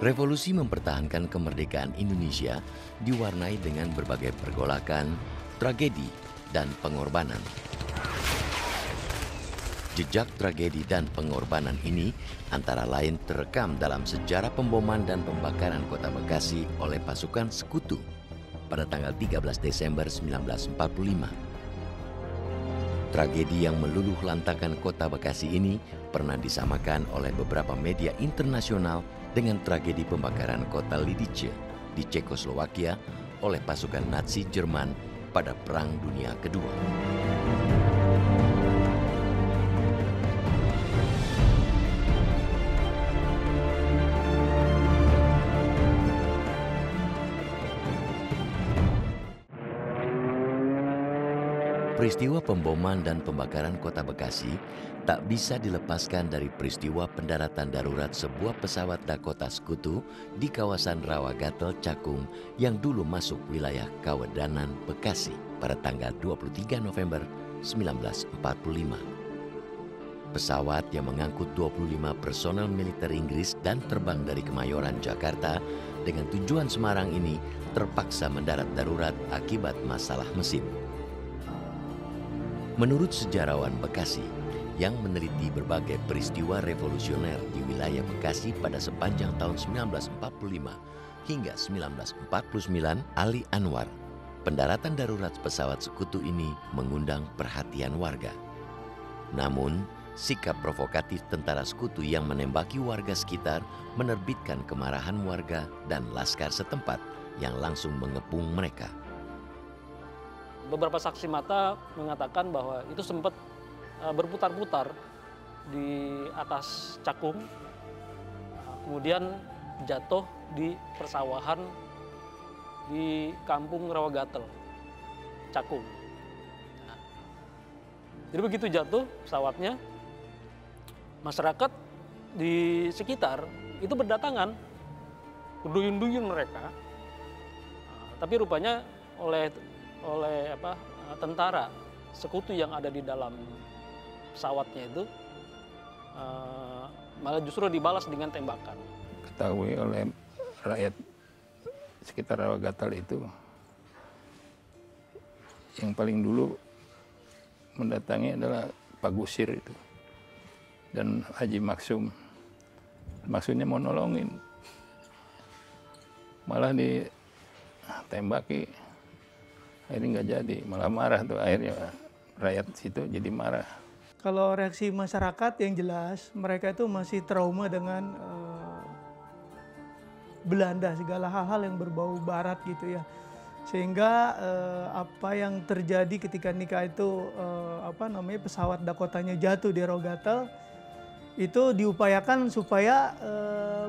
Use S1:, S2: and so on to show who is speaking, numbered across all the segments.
S1: Revolusi mempertahankan kemerdekaan Indonesia diwarnai dengan berbagai pergolakan, tragedi, dan pengorbanan. Jejak tragedi dan pengorbanan ini antara lain terekam dalam sejarah pemboman dan pembakaran kota Bekasi oleh pasukan sekutu pada tanggal 13 Desember 1945. Tragedi yang meluluh lantakan kota Bekasi ini pernah disamakan oleh beberapa media internasional dengan tragedi pembakaran kota Lidice di Cekoslowakia oleh pasukan Nazi Jerman pada Perang Dunia Kedua. Peristiwa pemboman dan pembakaran kota Bekasi tak bisa dilepaskan dari peristiwa pendaratan darurat sebuah pesawat Dakota Sekutu di kawasan Rawagatel Cakung yang dulu masuk wilayah Kawedanan, Bekasi pada tanggal 23 November 1945. Pesawat yang mengangkut 25 personel militer Inggris dan terbang dari Kemayoran, Jakarta dengan tujuan Semarang ini terpaksa mendarat darurat akibat masalah mesin. Menurut sejarawan Bekasi yang meneliti berbagai peristiwa revolusioner di wilayah Bekasi pada sepanjang tahun 1945 hingga 1949, Ali Anwar, pendaratan darurat pesawat sekutu ini mengundang perhatian warga. Namun, sikap provokatif tentara sekutu yang menembaki warga sekitar menerbitkan kemarahan warga dan laskar setempat yang langsung mengepung mereka
S2: beberapa saksi mata mengatakan bahwa itu sempat uh, berputar-putar di atas cakung, uh, kemudian jatuh di persawahan di kampung Rawagatel, Cakung. Nah, jadi begitu jatuh pesawatnya, masyarakat di sekitar itu berdatangan, berduyun-duyun mereka. Nah, tapi rupanya oleh oleh apa eh, tentara sekutu yang ada di dalam pesawatnya itu uh, malah justru dibalas dengan tembakan.
S3: Ketahui oleh rakyat sekitar Rawagatal itu yang paling dulu mendatangi adalah Pak Gusir itu dan Haji Maksum. Maksudnya mau nolongin, malah ditembaki akhirnya nggak jadi malah marah tuh. Akhirnya rakyat situ jadi marah.
S4: Kalau reaksi masyarakat yang jelas mereka itu masih trauma dengan uh, Belanda segala hal-hal yang berbau barat gitu ya. Sehingga uh, apa yang terjadi ketika nikah itu uh, apa namanya pesawat Dakotanya jatuh di Rogatel itu diupayakan supaya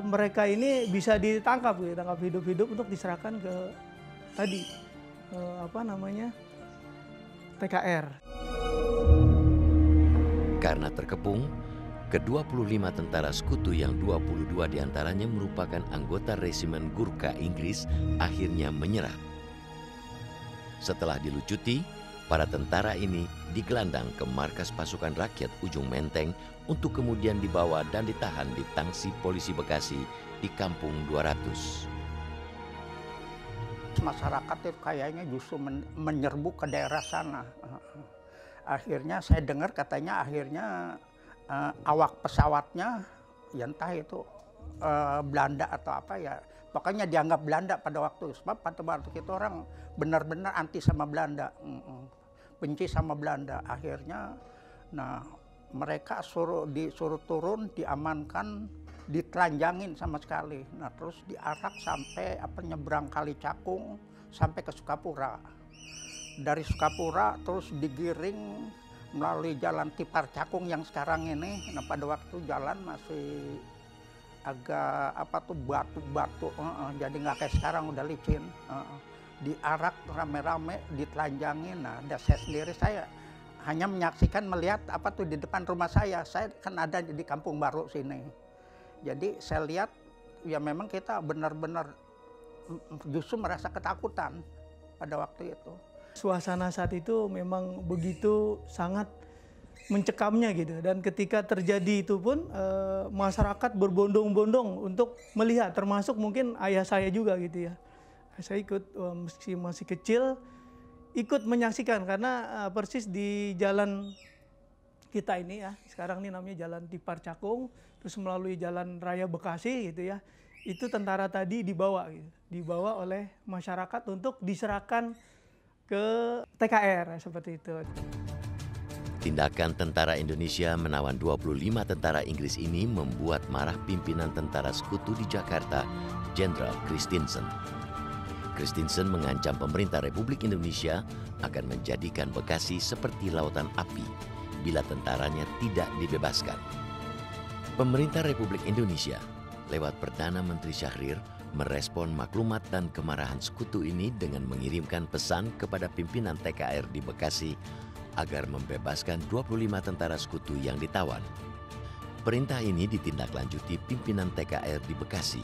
S4: mereka ini bisa ditangkap ditangkap hidup-hidup untuk diserahkan ke tadi eh, apa namanya TKR.
S1: Karena terkepung, ke-25 tentara sekutu yang 22 di antaranya merupakan anggota resimen Gurkha Inggris akhirnya menyerah. Setelah dilucuti, para tentara ini digelandang ke markas pasukan rakyat Ujung Menteng untuk kemudian dibawa dan ditahan di tangsi polisi Bekasi di Kampung 200
S5: masyarakat itu kayaknya justru men menyerbu ke daerah sana. Akhirnya saya dengar katanya akhirnya uh, awak pesawatnya ya entah itu uh, Belanda atau apa ya. Pokoknya dianggap Belanda pada waktu sebab pada waktu itu orang benar-benar anti sama Belanda, benci sama Belanda. Akhirnya, nah mereka suruh disuruh turun, diamankan, ditelanjangin sama sekali. Nah terus diarak sampai apa nyebrang kali Cakung sampai ke Sukapura. Dari Sukapura terus digiring melalui jalan Tipar Cakung yang sekarang ini. Nah pada waktu jalan masih agak apa tuh batu-batu, uh, uh, jadi nggak kayak sekarang udah licin. Uh, uh. Diarak rame-rame, ditelanjangin. Nah, ada saya sendiri saya hanya menyaksikan melihat apa tuh di depan rumah saya. Saya kan ada di kampung baru sini. Jadi saya lihat ya memang kita benar-benar justru merasa ketakutan pada waktu itu.
S4: Suasana saat itu memang begitu sangat mencekamnya gitu. Dan ketika terjadi itu pun eh, masyarakat berbondong-bondong untuk melihat termasuk mungkin ayah saya juga gitu ya. Saya ikut meski masih kecil ikut menyaksikan. Karena eh, persis di jalan kita ini ya sekarang ini namanya jalan Tipar Cakung terus melalui jalan Raya Bekasi gitu ya itu tentara tadi dibawa gitu dibawa oleh masyarakat untuk diserahkan ke TKR seperti itu.
S1: Tindakan tentara Indonesia menawan 25 tentara Inggris ini membuat marah pimpinan tentara sekutu di Jakarta, Jenderal Christensen. Christensen mengancam pemerintah Republik Indonesia akan menjadikan Bekasi seperti lautan api bila tentaranya tidak dibebaskan. Pemerintah Republik Indonesia lewat Perdana Menteri Syahrir merespon maklumat dan kemarahan sekutu ini dengan mengirimkan pesan kepada pimpinan TKR di Bekasi agar membebaskan 25 tentara sekutu yang ditawan. Perintah ini ditindaklanjuti pimpinan TKR di Bekasi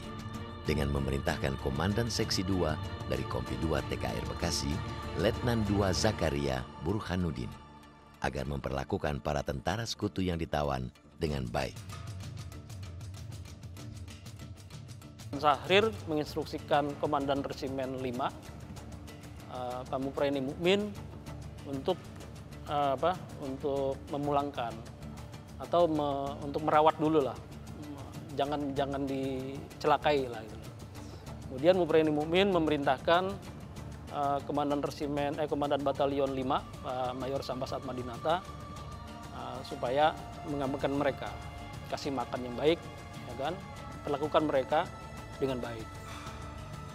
S1: dengan memerintahkan Komandan Seksi 2 dari Kompi 2 TKR Bekasi, Letnan 2 Zakaria Burhanuddin, agar memperlakukan para tentara sekutu yang ditawan dengan baik.
S2: Sahrir menginstruksikan Komandan Resimen 5, uh, Kamu Preni Mukmin, untuk uh, apa? Untuk memulangkan atau me, untuk merawat dulu lah, jangan jangan dicelakai lah. Gitu. Kemudian Mupreni Mukmin memerintahkan uh, Komandan Resimen, eh Komandan Batalion 5, uh, Mayor Sambas Atmadinata, uh, supaya mengamankan mereka, kasih makan yang baik, ya kan, perlakukan mereka dengan baik.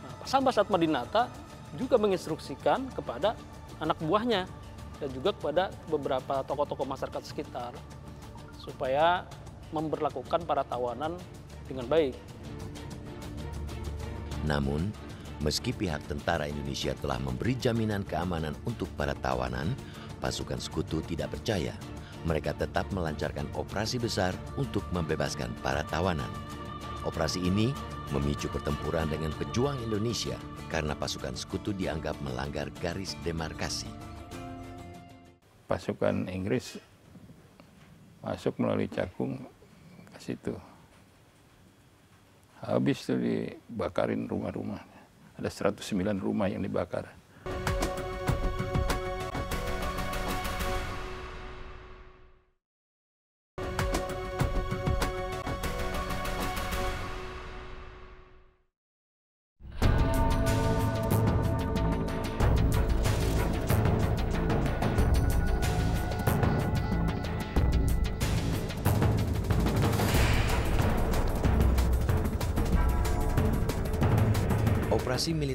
S2: Nah, Pak Sambas juga menginstruksikan kepada anak buahnya dan juga kepada beberapa tokoh-tokoh masyarakat sekitar supaya memperlakukan para tawanan dengan baik.
S1: Namun, meski pihak tentara Indonesia telah memberi jaminan keamanan untuk para tawanan, pasukan sekutu tidak percaya. Mereka tetap melancarkan operasi besar untuk membebaskan para tawanan. Operasi ini memicu pertempuran dengan pejuang Indonesia karena pasukan sekutu dianggap melanggar garis demarkasi.
S3: Pasukan Inggris masuk melalui Cakung ke situ. Habis itu dibakarin rumah-rumah. Ada 109 rumah yang dibakar.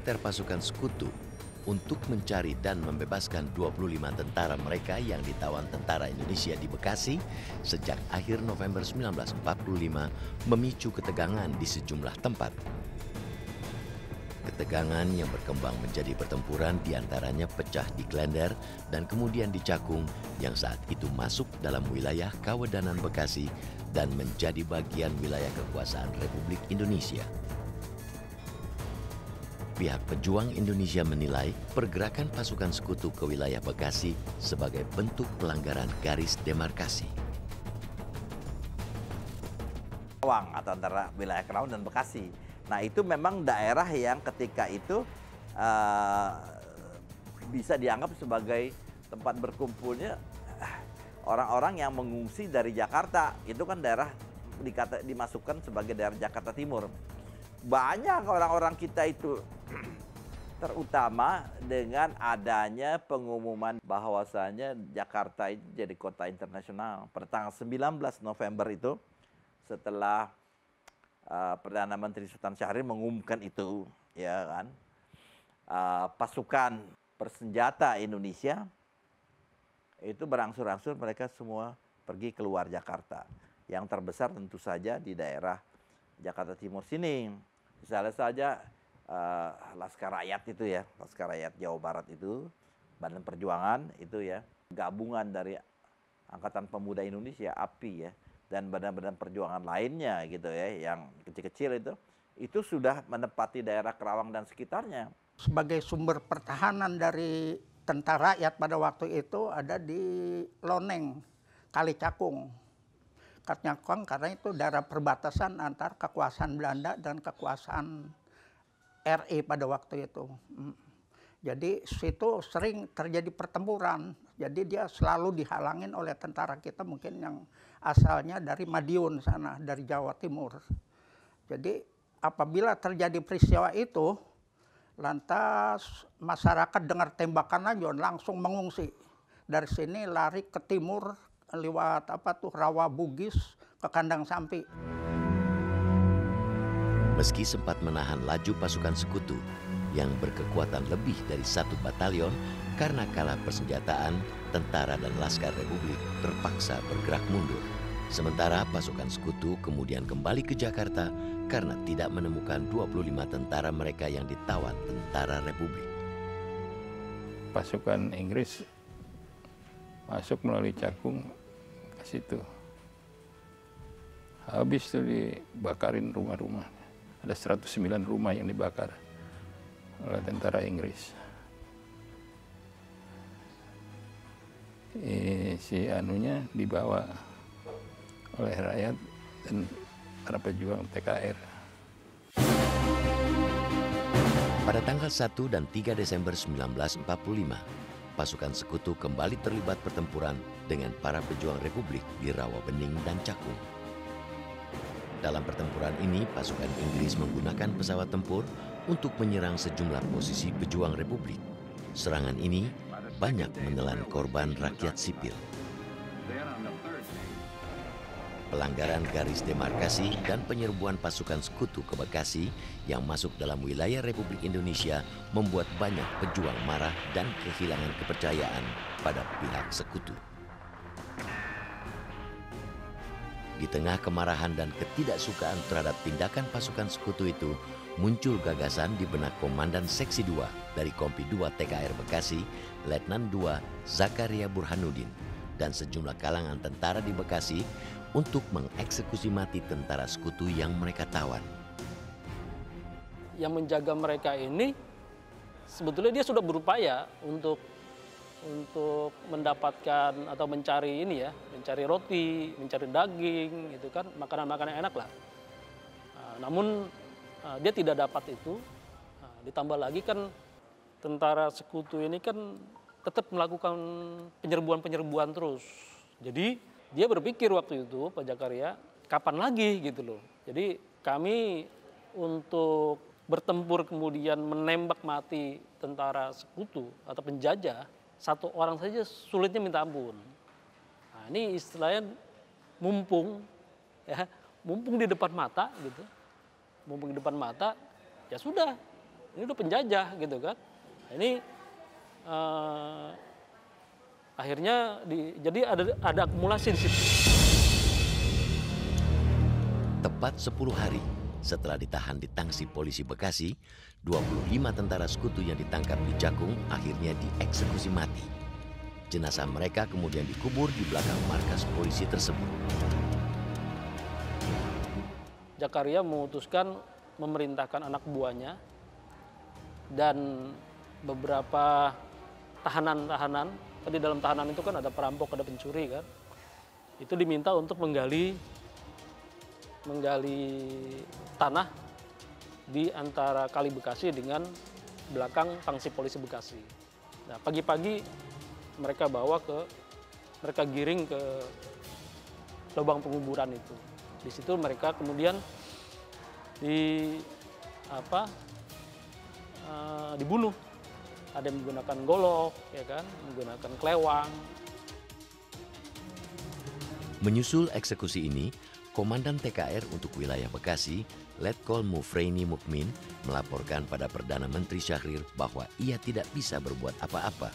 S1: Militer pasukan sekutu untuk mencari dan membebaskan 25 tentara mereka yang ditawan tentara Indonesia di Bekasi sejak akhir November 1945 memicu ketegangan di sejumlah tempat. Ketegangan yang berkembang menjadi pertempuran di antaranya pecah di Klender dan kemudian di Cakung yang saat itu masuk dalam wilayah Kawedanan Bekasi dan menjadi bagian wilayah kekuasaan Republik Indonesia. Pihak pejuang Indonesia menilai pergerakan pasukan sekutu ke wilayah Bekasi sebagai bentuk pelanggaran garis demarkasi.
S6: Kerawang atau antara wilayah Kerawang dan Bekasi. Nah itu memang daerah yang ketika itu uh, bisa dianggap sebagai tempat berkumpulnya orang-orang yang mengungsi dari Jakarta. Itu kan daerah dikata, dimasukkan sebagai daerah Jakarta Timur. Banyak orang-orang kita itu terutama dengan adanya pengumuman bahwasanya Jakarta itu jadi kota internasional. Pada tanggal 19 November itu setelah uh, Perdana Menteri Sultan Syahrir mengumumkan itu ya kan? Uh, pasukan bersenjata Indonesia itu berangsur-angsur mereka semua pergi keluar Jakarta. Yang terbesar tentu saja di daerah Jakarta Timur sini. Misalnya saja uh, Laskar Rakyat itu ya, Laskar Rakyat Jawa Barat itu, Badan Perjuangan itu ya, gabungan dari Angkatan Pemuda Indonesia, API ya, dan badan-badan perjuangan lainnya gitu ya, yang kecil-kecil itu, itu sudah menempati daerah Kerawang dan sekitarnya.
S5: Sebagai sumber pertahanan dari tentara rakyat pada waktu itu ada di Loneng. Kali Cakung. Kali Cakung karena itu daerah perbatasan antar kekuasaan Belanda dan kekuasaan RI pada waktu itu. Mm. Jadi situ sering terjadi pertempuran. Jadi dia selalu dihalangin oleh tentara kita mungkin yang asalnya dari Madiun sana, dari Jawa Timur. Jadi apabila terjadi peristiwa itu, lantas masyarakat dengar tembakan aja langsung mengungsi. Dari sini lari ke timur lewat apa tuh Rawa Bugis ke Kandang Sampi.
S1: Meski sempat menahan laju pasukan sekutu yang berkekuatan lebih dari satu batalion karena kalah persenjataan, tentara dan laskar Republik terpaksa bergerak mundur. Sementara pasukan sekutu kemudian kembali ke Jakarta karena tidak menemukan 25 tentara mereka yang ditawan tentara Republik.
S3: Pasukan Inggris masuk melalui Cakung ke situ. Habis itu dibakarin rumah-rumah ada 109 rumah yang dibakar oleh tentara Inggris. E, si anunya dibawa oleh rakyat dan para pejuang TKR.
S1: Pada tanggal 1 dan 3 Desember 1945, pasukan sekutu kembali terlibat pertempuran dengan para pejuang Republik di Rawabening dan Cakung. Dalam pertempuran ini, pasukan Inggris menggunakan pesawat tempur untuk menyerang sejumlah posisi pejuang Republik. Serangan ini banyak menelan korban rakyat sipil. Pelanggaran garis demarkasi dan penyerbuan pasukan sekutu ke Bekasi yang masuk dalam wilayah Republik Indonesia membuat banyak pejuang marah dan kehilangan kepercayaan pada pihak sekutu. Di tengah kemarahan dan ketidaksukaan terhadap tindakan pasukan sekutu itu, muncul gagasan di benak Komandan Seksi 2 dari Kompi 2 TKR Bekasi, Letnan 2 Zakaria Burhanuddin, dan sejumlah kalangan tentara di Bekasi untuk mengeksekusi mati tentara sekutu yang mereka tawan.
S2: Yang menjaga mereka ini sebetulnya dia sudah berupaya untuk untuk mendapatkan atau mencari ini ya, mencari roti, mencari daging, gitu kan, makanan-makanan enak lah. Nah, namun nah, dia tidak dapat itu. Nah, ditambah lagi kan tentara sekutu ini kan tetap melakukan penyerbuan-penyerbuan terus. Jadi dia berpikir waktu itu Pak Jakaria, kapan lagi gitu loh. Jadi kami untuk bertempur kemudian menembak mati tentara sekutu atau penjajah satu orang saja sulitnya minta ampun. Nah, ini istilahnya mumpung ya, mumpung di depan mata gitu. Mumpung di depan mata, ya sudah. Ini udah penjajah gitu kan. Nah, ini uh, akhirnya di, jadi ada ada akumulasi di situ.
S1: Tepat 10 hari setelah ditahan di tangsi polisi Bekasi, 25 tentara sekutu yang ditangkap di Jakung akhirnya dieksekusi mati. Jenazah mereka kemudian dikubur di belakang markas polisi tersebut.
S2: Jakaria memutuskan memerintahkan anak buahnya dan beberapa tahanan-tahanan, tadi dalam tahanan itu kan ada perampok, ada pencuri kan, itu diminta untuk menggali menggali tanah di antara Kali Bekasi dengan belakang tangsi polisi Bekasi. Nah, pagi-pagi mereka bawa ke mereka giring ke lubang penguburan itu. Di situ mereka kemudian di apa uh, dibunuh. Ada yang menggunakan golok, ya kan, menggunakan kelewang.
S1: Menyusul eksekusi ini, Komandan TKR untuk wilayah Bekasi, Letkol Mufreini Mukmin, melaporkan pada Perdana Menteri Syahrir bahwa ia tidak bisa berbuat apa-apa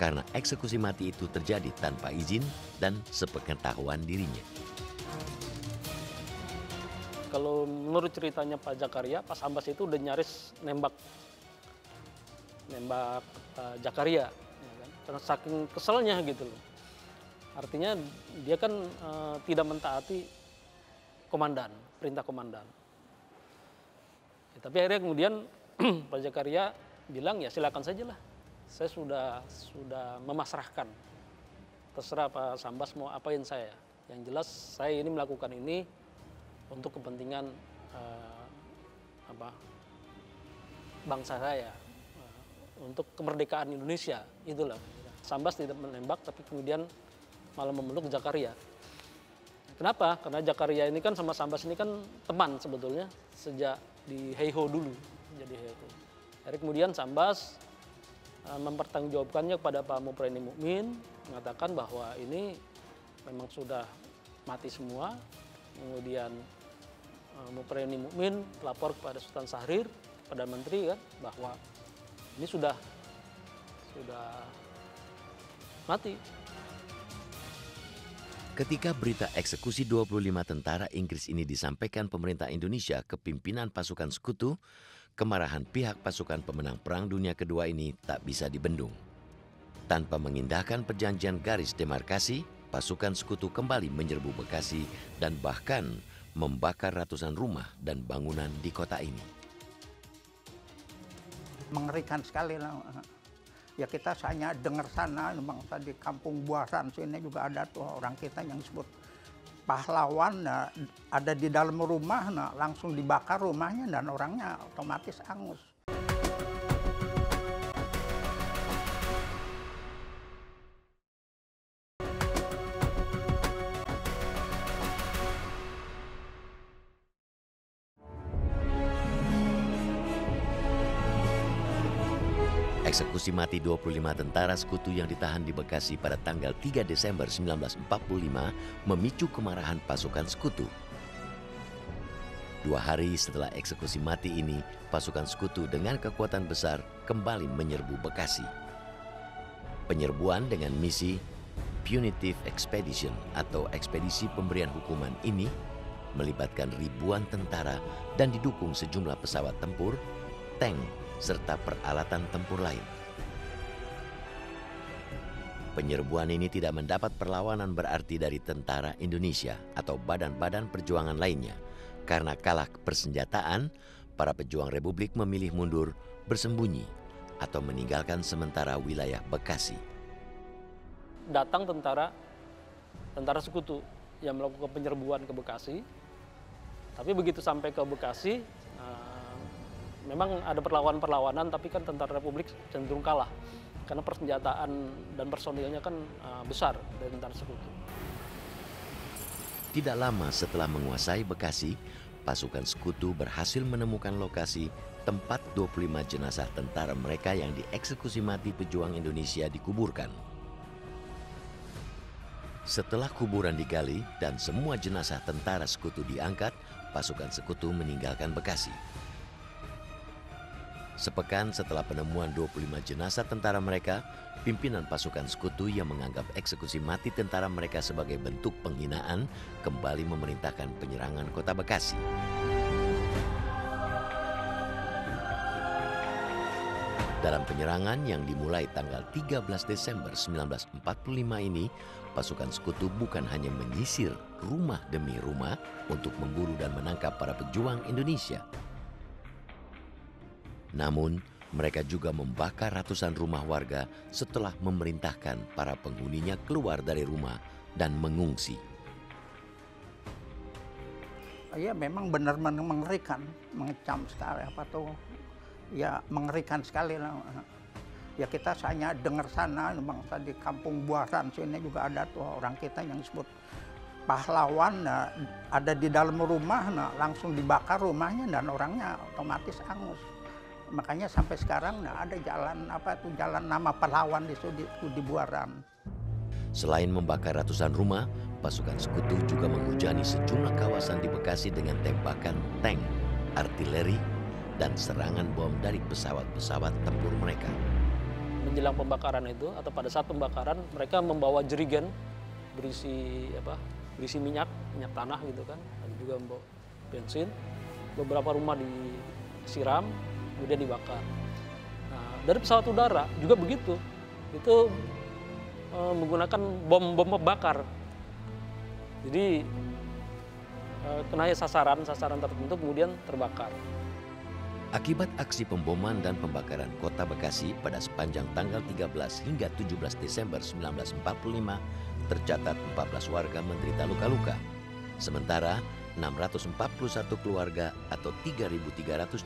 S1: karena eksekusi mati itu terjadi tanpa izin dan sepengetahuan dirinya.
S2: Kalau menurut ceritanya Pak Jakaria, Pak Sambas itu udah nyaris nembak nembak uh, Jakaria, ya kan? karena saking keselnya gitu loh. Artinya dia kan uh, tidak mentaati komandan, perintah komandan. Ya, tapi akhirnya kemudian Pak Jakaria bilang ya silakan saja lah. Saya sudah sudah memasrahkan terserah Pak Sambas mau apain saya. Yang jelas saya ini melakukan ini untuk kepentingan uh, apa bangsa saya, uh, untuk kemerdekaan Indonesia itulah. Sambas tidak menembak tapi kemudian malah memeluk Jakaria. Kenapa? Karena Jakaria ini kan sama Sambas ini kan teman sebetulnya sejak di Heiho dulu jadi Heiho. Dari kemudian Sambas uh, mempertanggungjawabkannya kepada Pak Mupreni Mukmin mengatakan bahwa ini memang sudah mati semua. Kemudian uh, Mupreni Mukmin lapor kepada Sultan Sahrir, pada menteri kan bahwa ini sudah sudah mati.
S1: Ketika berita eksekusi 25 tentara Inggris ini disampaikan pemerintah Indonesia ke pimpinan pasukan sekutu, kemarahan pihak pasukan pemenang Perang Dunia Kedua ini tak bisa dibendung. Tanpa mengindahkan perjanjian garis demarkasi, pasukan sekutu kembali menyerbu Bekasi dan bahkan membakar ratusan rumah dan bangunan di kota ini.
S5: Mengerikan sekali lah ya kita hanya dengar sana memang tadi kampung Buaran sini juga ada tuh orang kita yang disebut pahlawan nah, ada di dalam rumah nah, langsung dibakar rumahnya dan orangnya otomatis angus.
S1: Eksekusi mati 25 tentara sekutu yang ditahan di Bekasi pada tanggal 3 Desember 1945 memicu kemarahan pasukan sekutu. Dua hari setelah eksekusi mati ini, pasukan sekutu dengan kekuatan besar kembali menyerbu Bekasi. Penyerbuan dengan misi Punitive Expedition atau ekspedisi pemberian hukuman ini melibatkan ribuan tentara dan didukung sejumlah pesawat tempur, tank, serta peralatan tempur lain. Penyerbuan ini tidak mendapat perlawanan berarti dari tentara Indonesia atau badan-badan perjuangan lainnya. Karena kalah persenjataan, para pejuang Republik memilih mundur, bersembunyi, atau meninggalkan sementara wilayah Bekasi.
S2: Datang tentara tentara sekutu yang melakukan penyerbuan ke Bekasi. Tapi begitu sampai ke Bekasi, memang ada perlawanan-perlawanan tapi kan tentara Republik cenderung kalah karena persenjataan dan personilnya kan uh, besar dari tentara sekutu.
S1: Tidak lama setelah menguasai Bekasi, pasukan sekutu berhasil menemukan lokasi tempat 25 jenazah tentara mereka yang dieksekusi mati pejuang Indonesia dikuburkan. Setelah kuburan digali dan semua jenazah tentara sekutu diangkat, pasukan sekutu meninggalkan Bekasi. Sepekan setelah penemuan 25 jenazah tentara mereka, pimpinan pasukan sekutu yang menganggap eksekusi mati tentara mereka sebagai bentuk penghinaan kembali memerintahkan penyerangan kota Bekasi. Dalam penyerangan yang dimulai tanggal 13 Desember 1945 ini, pasukan sekutu bukan hanya menyisir rumah demi rumah untuk memburu dan menangkap para pejuang Indonesia, namun, mereka juga membakar ratusan rumah warga setelah memerintahkan para penghuninya keluar dari rumah dan mengungsi.
S5: Ya memang benar mengerikan, mengecam sekali apa tuh, ya mengerikan sekali lah. Ya kita hanya dengar sana, memang tadi kampung Buaran sini juga ada tuh orang kita yang disebut pahlawan nah, ada di dalam rumah nah, langsung dibakar rumahnya dan orangnya otomatis angus makanya sampai sekarang nah, ada jalan apa tuh jalan nama pahlawan di di, di Buaran.
S1: Selain membakar ratusan rumah, pasukan sekutu juga menghujani sejumlah kawasan di Bekasi dengan tembakan tank, artileri, dan serangan bom dari pesawat-pesawat tempur mereka.
S2: Menjelang pembakaran itu atau pada saat pembakaran mereka membawa jerigen berisi apa? berisi minyak, minyak tanah gitu kan, dan juga membawa bensin. Beberapa rumah disiram, kemudian dibakar. Nah, dari pesawat udara juga begitu, itu e, menggunakan bom-bom bakar. Jadi e, kena sasaran sasaran tertentu kemudian terbakar.
S1: Akibat aksi pemboman dan pembakaran kota Bekasi pada sepanjang tanggal 13 hingga 17 Desember 1945, tercatat 14 warga menderita luka-luka. Sementara 641 keluarga atau 3.379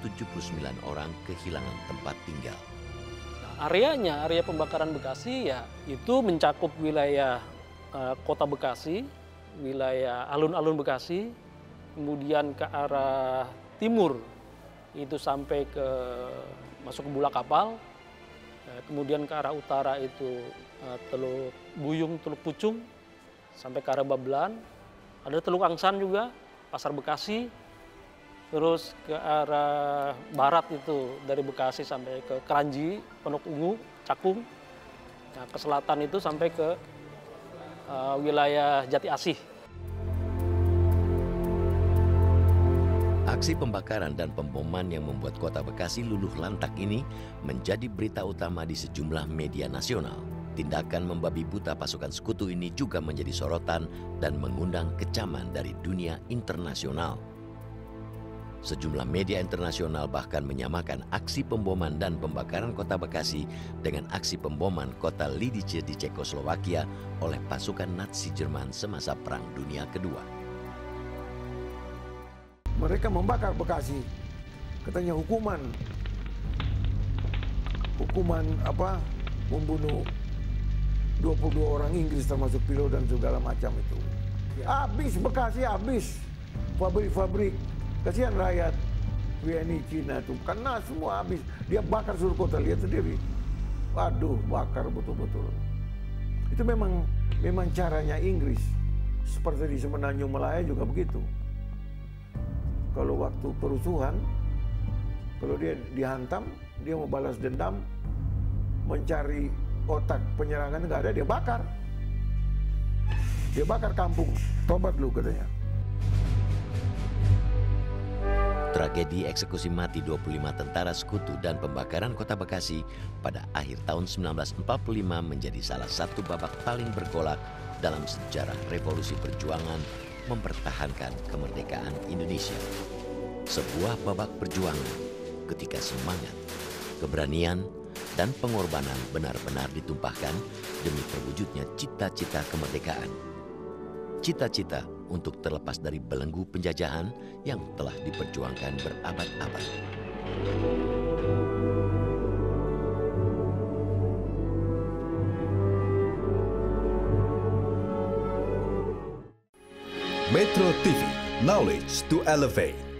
S1: orang kehilangan tempat tinggal.
S2: Areanya, area pembakaran Bekasi ya itu mencakup wilayah uh, kota Bekasi, wilayah alun-alun Bekasi, kemudian ke arah timur itu sampai ke masuk ke Bulak Kapal, uh, kemudian ke arah utara itu uh, Teluk Buyung, Teluk Pucung, sampai ke arah Babelan, ada Teluk Angsan juga, Pasar Bekasi, terus ke arah barat itu dari Bekasi sampai ke Keranji, Pondok Ungu, Cakung. Nah, ke selatan itu sampai ke uh, wilayah Jati Asih.
S1: Aksi pembakaran dan pemboman yang membuat kota Bekasi luluh lantak ini menjadi berita utama di sejumlah media nasional. Tindakan membabi buta pasukan sekutu ini juga menjadi sorotan dan mengundang kecaman dari dunia internasional. Sejumlah media internasional bahkan menyamakan aksi pemboman dan pembakaran kota Bekasi dengan aksi pemboman kota Lidice di Cekoslowakia oleh pasukan Nazi Jerman semasa Perang Dunia Kedua.
S7: Mereka membakar Bekasi. Katanya hukuman hukuman apa membunuh 22 orang Inggris termasuk pilot dan segala macam itu. Habis Bekasi habis pabrik-pabrik Kasihan rakyat WNI Cina itu kena semua habis. Dia bakar seluruh kota lihat sendiri. Waduh, bakar betul-betul. Itu memang memang caranya Inggris. Seperti di Semenanjung Malaya juga begitu. Kalau waktu perusuhan, kalau dia dihantam, dia mau balas dendam, mencari otak penyerangan nggak ada, dia bakar. Dia bakar kampung, tobat lu katanya.
S1: Tragedi eksekusi mati 25 tentara sekutu dan pembakaran kota Bekasi pada akhir tahun 1945 menjadi salah satu babak paling bergolak dalam sejarah revolusi perjuangan mempertahankan kemerdekaan Indonesia. Sebuah babak perjuangan ketika semangat, keberanian, dan pengorbanan benar-benar ditumpahkan demi terwujudnya cita-cita kemerdekaan. Cita-cita untuk terlepas dari belenggu penjajahan yang telah diperjuangkan berabad-abad.
S8: Metro TV, knowledge to elevate.